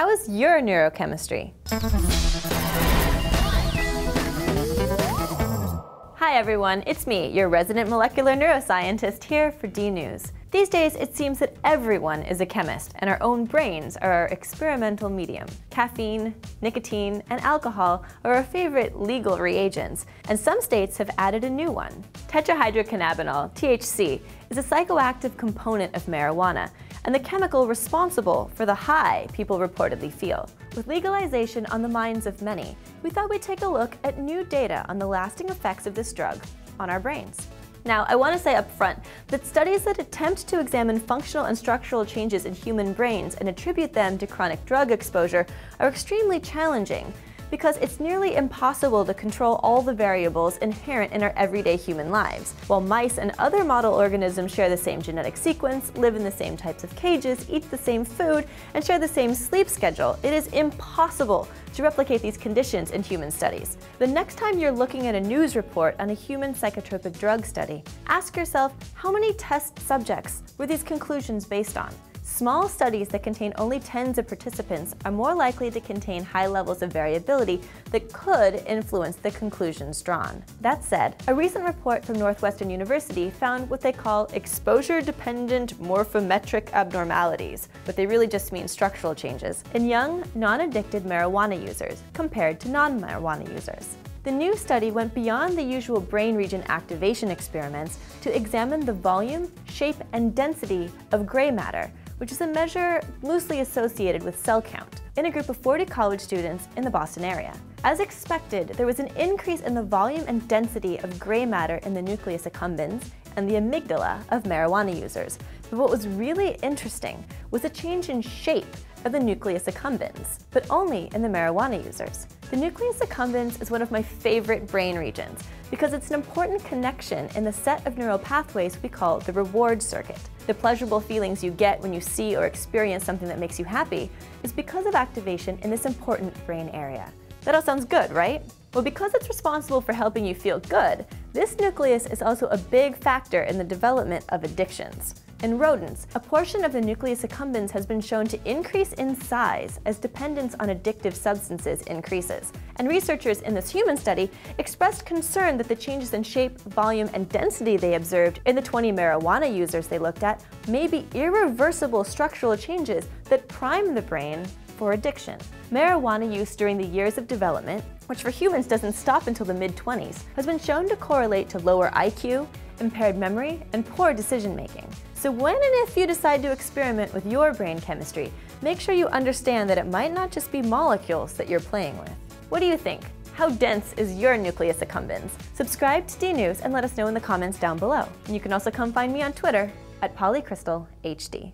How is your neurochemistry? Hi everyone, it's me, your resident molecular neuroscientist here for DNews. These days, it seems that everyone is a chemist, and our own brains are our experimental medium. Caffeine, nicotine, and alcohol are our favorite legal reagents, and some states have added a new one. Tetrahydrocannabinol, THC, is a psychoactive component of marijuana, and the chemical responsible for the high people reportedly feel. With legalization on the minds of many, we thought we'd take a look at new data on the lasting effects of this drug on our brains. Now, I want to say up front that studies that attempt to examine functional and structural changes in human brains and attribute them to chronic drug exposure are extremely challenging because it's nearly impossible to control all the variables inherent in our everyday human lives. While mice and other model organisms share the same genetic sequence, live in the same types of cages, eat the same food, and share the same sleep schedule, it is impossible to replicate these conditions in human studies. The next time you're looking at a news report on a human psychotropic drug study, ask yourself how many test subjects were these conclusions based on? Small studies that contain only tens of participants are more likely to contain high levels of variability that could influence the conclusions drawn. That said, a recent report from Northwestern University found what they call exposure-dependent morphometric abnormalities, but they really just mean structural changes, in young, non-addicted marijuana users compared to non-marijuana users. The new study went beyond the usual brain region activation experiments to examine the volume, shape, and density of gray matter, which is a measure loosely associated with cell count, in a group of 40 college students in the Boston area. As expected, there was an increase in the volume and density of gray matter in the nucleus accumbens and the amygdala of marijuana users. But what was really interesting was a change in shape of the nucleus accumbens, but only in the marijuana users. The nucleus accumbens is one of my favorite brain regions because it's an important connection in the set of neural pathways we call the reward circuit. The pleasurable feelings you get when you see or experience something that makes you happy is because of activation in this important brain area. That all sounds good, right? Well, because it's responsible for helping you feel good, this nucleus is also a big factor in the development of addictions. In rodents, a portion of the nucleus accumbens has been shown to increase in size as dependence on addictive substances increases. And researchers in this human study expressed concern that the changes in shape, volume, and density they observed in the 20 marijuana users they looked at may be irreversible structural changes that prime the brain for addiction. Marijuana use during the years of development, which for humans doesn't stop until the mid-20s, has been shown to correlate to lower IQ, impaired memory, and poor decision making. So when and if you decide to experiment with your brain chemistry, make sure you understand that it might not just be molecules that you're playing with. What do you think? How dense is your nucleus accumbens? Subscribe to DNews and let us know in the comments down below. And you can also come find me on Twitter at PolyCrystalHD.